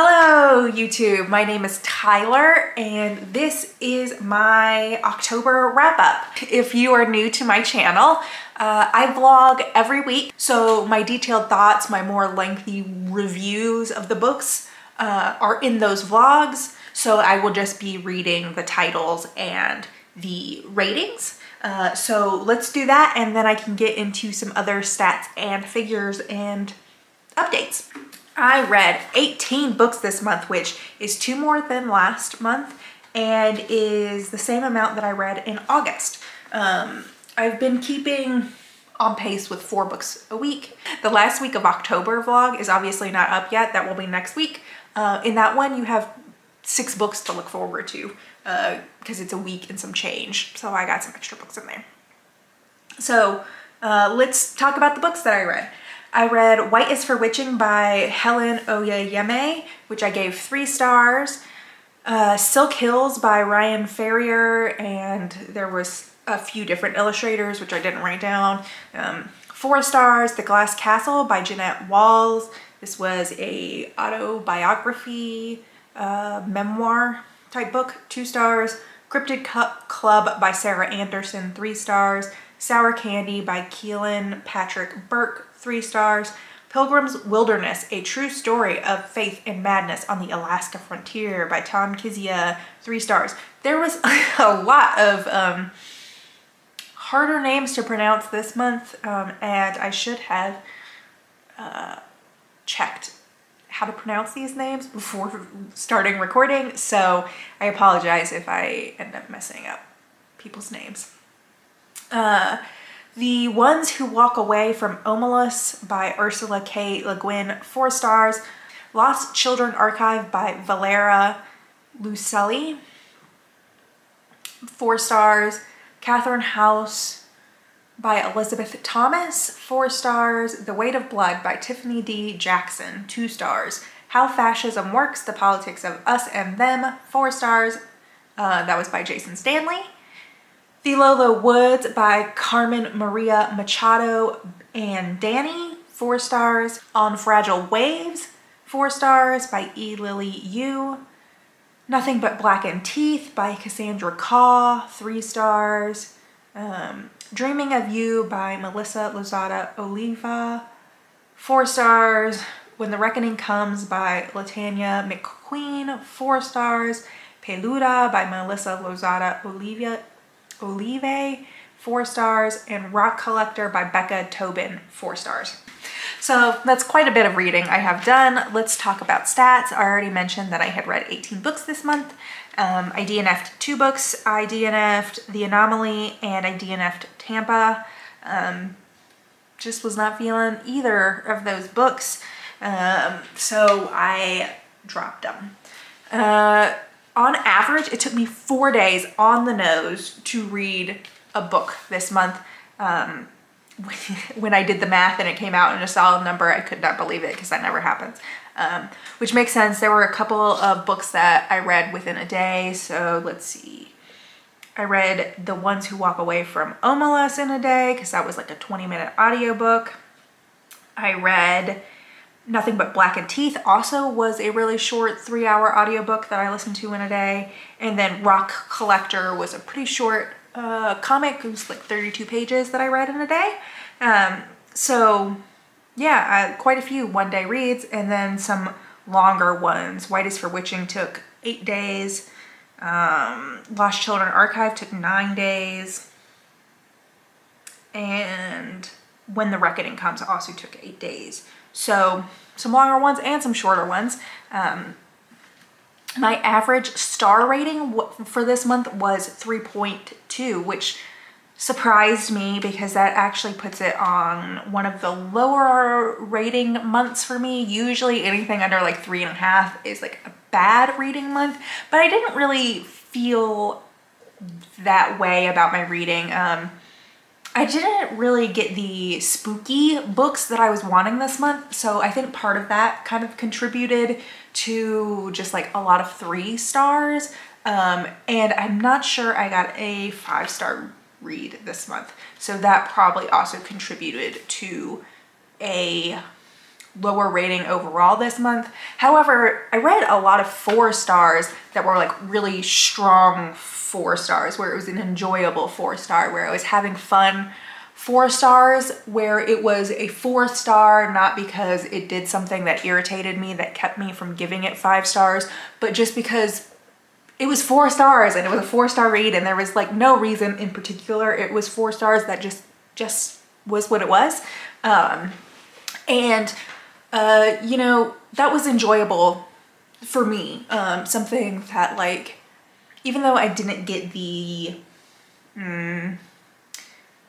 Hello YouTube, my name is Tyler and this is my October wrap up. If you are new to my channel, uh, I vlog every week, so my detailed thoughts, my more lengthy reviews of the books uh, are in those vlogs, so I will just be reading the titles and the ratings. Uh, so let's do that and then I can get into some other stats and figures and updates. I read 18 books this month, which is two more than last month and is the same amount that I read in August. Um, I've been keeping on pace with four books a week. The last week of October vlog is obviously not up yet. That will be next week. Uh, in that one, you have six books to look forward to because uh, it's a week and some change. So I got some extra books in there. So uh, let's talk about the books that I read. I read White is for Witching by Helen Oyeyemi, which I gave three stars. Uh, Silk Hills by Ryan Ferrier, and there was a few different illustrators, which I didn't write down. Um, four stars, The Glass Castle by Jeannette Walls. This was a autobiography, uh, memoir type book, two stars. Cryptid Club by Sarah Andersen, three stars. Sour Candy by Kealan Patrick Burke, three stars. Pilgrim's Wilderness, a true story of faith and madness on the Alaska frontier by Tom Kizzia, three stars. There was a lot of um, harder names to pronounce this month, um, and I should have uh, checked how to pronounce these names before starting recording, so I apologize if I end up messing up people's names. Uh, the Ones Who Walk Away from Omelas by Ursula K. Le Guin, four stars. Lost Children Archive by Valera Luiselli, four stars. Catherine House by Elisabeth Thomas, four stars. The Weight of Blood by Tiffany D. Jackson, two stars. How Fascism Works, The Politics of Us and Them, four stars. Uh, that was by Jason Stanley. The Low Low Woods by Carmen Maria Machado and DaNi, four stars. On Fragile Waves, four stars by E. Lily Yu. Nothing But Blackened Teeth by Cassandra Khaw, three stars. Um, Dreaming of You by Melissa Lozada Oliva, four stars. When the Reckoning Comes by Latanya McQueen, four stars. Peluda by Melissa Lozada Olivia, Olive, four stars, and Rock Collector by Becca Tobin, four stars. So that's quite a bit of reading I have done. Let's talk about stats. I already mentioned that I had read 18 books this month. Um, I DNF'd two books. I DNF'd The Anomaly and I DNF'd Tampa. Um, just was not feeling either of those books. Um, so I dropped them. Uh, on average, it took me four days on the nose to read a book this month. Um, when I did the math and it came out in a solid number, I could not believe it because that never happens. Um, which makes sense. There were a couple of books that I read within a day. So let's see. I read The Ones Who Walk Away from Omelas in a day because that was like a 20 minute audiobook. I read Nothing But Blackened Teeth also was a really short three hour audiobook that I listened to in a day. And then Rock Collector was a pretty short uh, comic. It was like 32 pages that I read in a day. Um, so yeah, quite a few one day reads and then some longer ones. White is for Witching took eight days. Um, Lost Children Archive took nine days. And When the Reckoning Comes also took eight days. So some longer ones and some shorter ones. Um, my average star rating for this month was 3.2, which surprised me because that actually puts it on one of the lower rating months for me. Usually anything under like three and a half is like a bad reading month, but I didn't really feel that way about my reading. Um, I didn't really get the spooky books that I was wanting this month. So I think part of that kind of contributed to just like a lot of three stars. Um, and I'm not sure I got a five star read this month. So that probably also contributed to a lower rating overall this month. However, I read a lot of four stars that were like really strong four stars where it was an enjoyable four star where I was having fun four stars where it was a four star not because it did something that irritated me that kept me from giving it five stars but just because it was four stars and it was a four star read and there was like no reason in particular it was four stars that just just was what it was um, and uh, you know, that was enjoyable for me. Um, something that like, even though I didn't get the mm,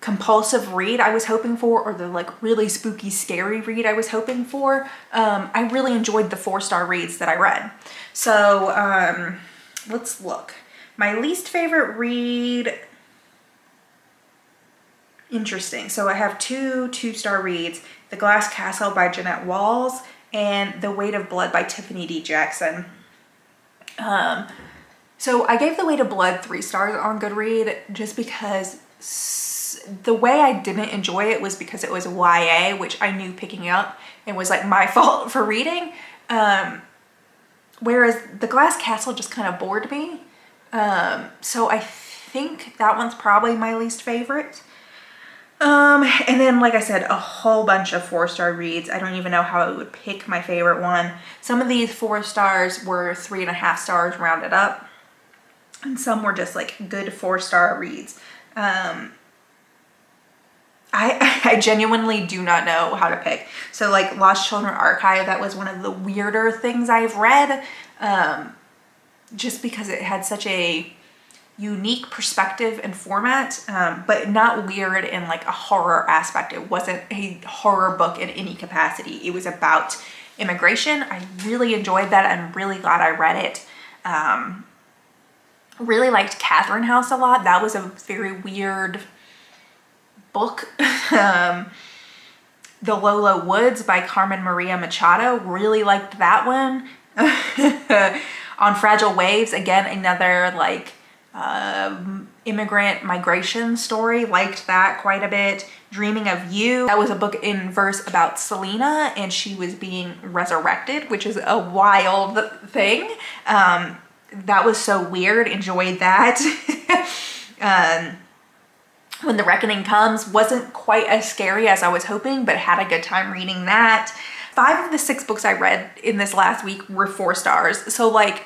compulsive read I was hoping for or the like really spooky scary read I was hoping for, um, I really enjoyed the four star reads that I read. So um, let's look. My least favorite read, interesting. So I have two two-star reads, The Glass Castle by Jeannette Walls and The Weight of Blood by Tiffany D. Jackson. Um, so I gave The Weight of Blood three stars on Goodread just because the way I didn't enjoy it was because it was YA, which I knew picking up and was like my fault for reading. Um, whereas The Glass Castle just kind of bored me. Um, so I think that one's probably my least favorite. Um, and then, like I said, a whole bunch of four-star reads. I don't even know how I would pick my favorite one. Some of these four stars were three and a half stars rounded up. And some were just like good four-star reads. Um, I, I genuinely do not know how to pick. So like Lost Children Archive, that was one of the weirder things I've read. Um, just because it had such a unique perspective and format, um, but not weird in like a horror aspect. It wasn't a horror book in any capacity. It was about immigration. I really enjoyed that. I'm really glad I read it. Um, really liked Catherine House a lot. That was a very weird book. um, the Low Low Woods by Carmen Maria Machado. Really liked that one. On Fragile Waves, again, another like um, immigrant migration story. Liked that quite a bit. Dreaming of You. That was a book in verse about Selena and she was being resurrected, which is a wild thing. Um, that was so weird. Enjoyed that. um, when the Reckoning Comes wasn't quite as scary as I was hoping, but had a good time reading that. Five of the six books I read in this last week were four stars. So like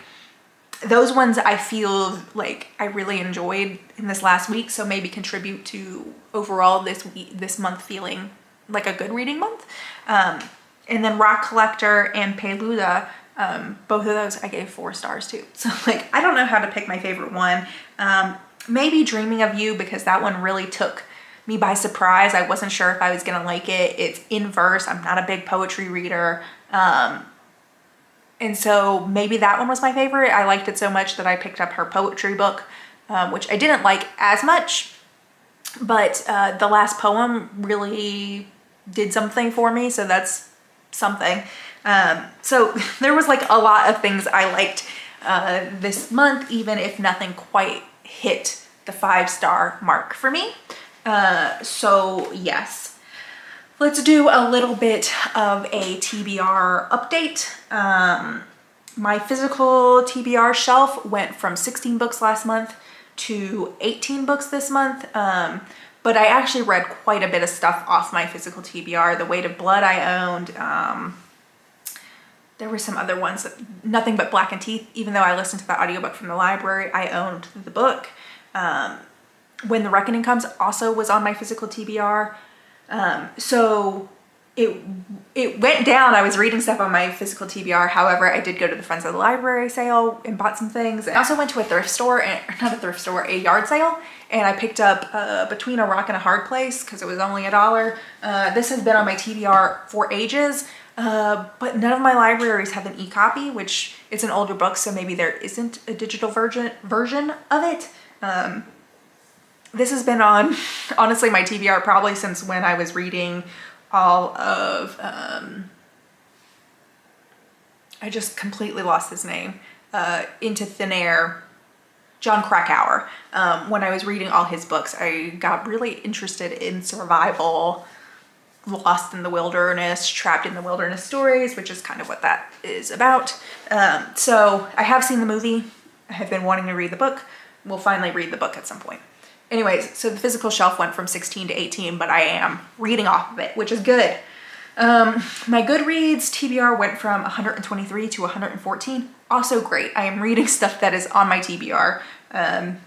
those ones I feel like I really enjoyed in this last week, so maybe contribute to overall this week, this month feeling like a good reading month. Um, and then Rock Collector and Peluda, um, both of those I gave four stars too. So like, I don't know how to pick my favorite one. Um, maybe Dreaming of You because that one really took me by surprise. I wasn't sure if I was gonna like it. It's in verse. I'm not a big poetry reader. Um, and so maybe that one was my favorite. I liked it so much that I picked up her poetry book, um, which I didn't like as much, but uh, the last poem really did something for me. So that's something. Um, so there was like a lot of things I liked uh, this month, even if nothing quite hit the five star mark for me. Uh, so yes, Let's do a little bit of a TBR update. Um, my physical TBR shelf went from 16 books last month to 18 books this month. Um, but I actually read quite a bit of stuff off my physical TBR. The Weight of Blood I owned. Um, there were some other ones, nothing but Blackened Teeth. Even though I listened to the audiobook from the library, I owned the book. Um, when the Reckoning Comes also was on my physical TBR. Um, so it it went down. I was reading stuff on my physical TBR. However, I did go to the Friends of the Library sale and bought some things. I also went to a thrift store, and not a thrift store, a yard sale, and I picked up uh, Between a Rock and a Hard Place because it was only a dollar. Uh, this has been on my TBR for ages, uh, but none of my libraries have an e-copy, which it's an older book, so maybe there isn't a digital version version of it. Um, this has been on, honestly, my TBR probably since when I was reading all of, um, I just completely lost his name, uh, Into Thin Air, Jon Krakauer. Um, when I was reading all his books, I got really interested in survival Lost in the Wilderness, Trapped in the Wilderness Stories, which is kind of what that is about. Um, so I have seen the movie. I have been wanting to read the book. We'll finally read the book at some point. Anyways, so the physical shelf went from 16 to 18, but I am reading off of it, which is good. Um, my Goodreads TBR went from 123 to 114. Also great. I am reading stuff that is on my TBR. Um,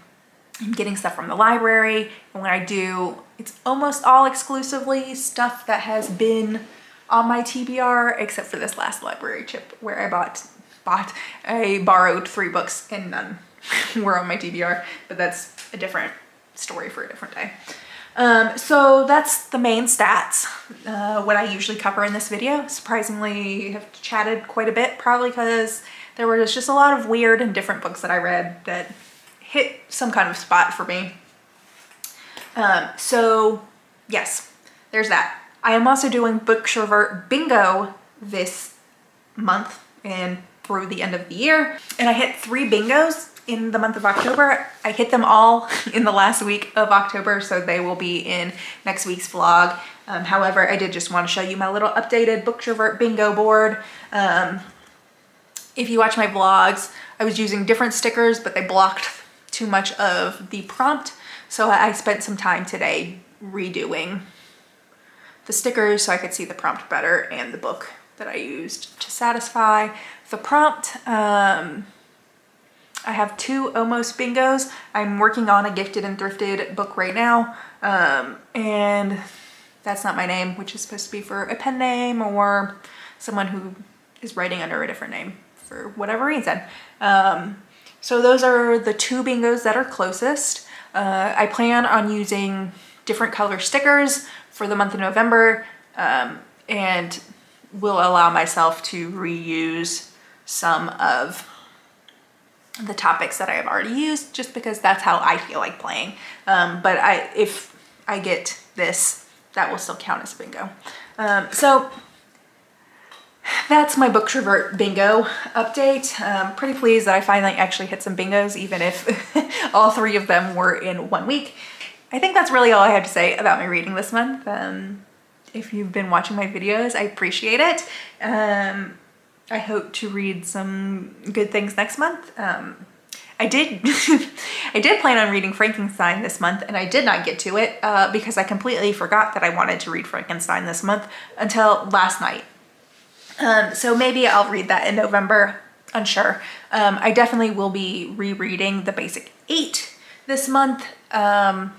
I'm getting stuff from the library. And when I do, it's almost all exclusively stuff that has been on my TBR, except for this last library trip where I bought, bought, I borrowed three books and none were on my TBR, but that's a different story for a different day. Um, so that's the main stats, uh, what I usually cover in this video. Surprisingly, have chatted quite a bit, probably because there was just a lot of weird and different books that I read that hit some kind of spot for me. Um, so yes, there's that. I am also doing Booktrovert Bingo this month and through the end of the year. And I hit three bingos in the month of October. I hit them all in the last week of October, so they will be in next week's vlog. Um, however, I did just want to show you my little updated Booktrovert bingo board. Um, if you watch my vlogs, I was using different stickers, but they blocked too much of the prompt. So I spent some time today redoing the stickers so I could see the prompt better and the book that I used to satisfy the prompt. Um, I have two almost bingos. I'm working on a gifted and thrifted book right now. Um, and that's not my name, which is supposed to be for a pen name or someone who is writing under a different name for whatever reason. Um, so those are the two bingos that are closest. Uh, I plan on using different color stickers for the month of November um, and will allow myself to reuse some of the topics that I have already used just because that's how I feel like playing. Um, but I, if I get this, that will still count as bingo. Um, so that's my book Booktrovert bingo update. Um, pretty pleased that I finally actually hit some bingos, even if all three of them were in one week. I think that's really all I have to say about my reading this month. Um, if you've been watching my videos, I appreciate it. Um, I hope to read some good things next month. Um, I did I did plan on reading Frankenstein this month and I did not get to it uh, because I completely forgot that I wanted to read Frankenstein this month until last night. Um, so maybe I'll read that in November, unsure. Um, I definitely will be rereading The Basic 8 this month. Um,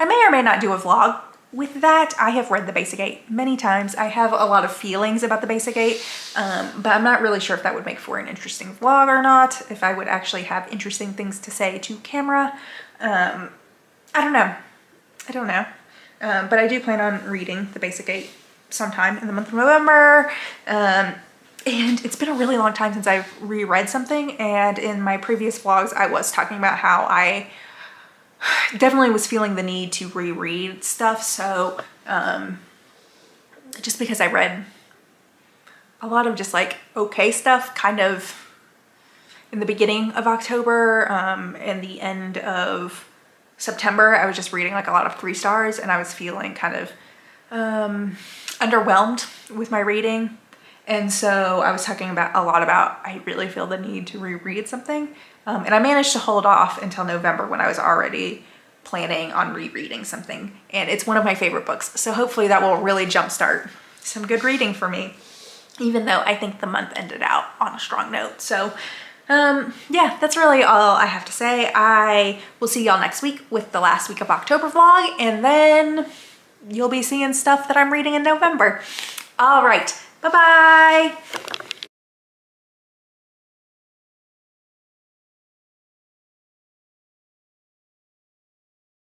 I may or may not do a vlog with that, I have read the Basic 8 many times. I have a lot of feelings about the Basic 8, um, but I'm not really sure if that would make for an interesting vlog or not, if I would actually have interesting things to say to camera. Um, I don't know. I don't know. Um, but I do plan on reading the Basic 8 sometime in the month of November. Um, and it's been a really long time since I've reread something, and in my previous vlogs, I was talking about how I definitely was feeling the need to reread stuff. So um, just because I read a lot of just like okay stuff kind of in the beginning of October um, and the end of September, I was just reading like a lot of three stars and I was feeling kind of um, underwhelmed with my reading. And so I was talking about a lot about, I really feel the need to reread something. Um, and I managed to hold off until November when I was already planning on rereading something. And it's one of my favorite books. So hopefully that will really jumpstart some good reading for me, even though I think the month ended out on a strong note. So um, yeah, that's really all I have to say. I will see y'all next week with the last week of October vlog. And then you'll be seeing stuff that I'm reading in November. All right, bye-bye.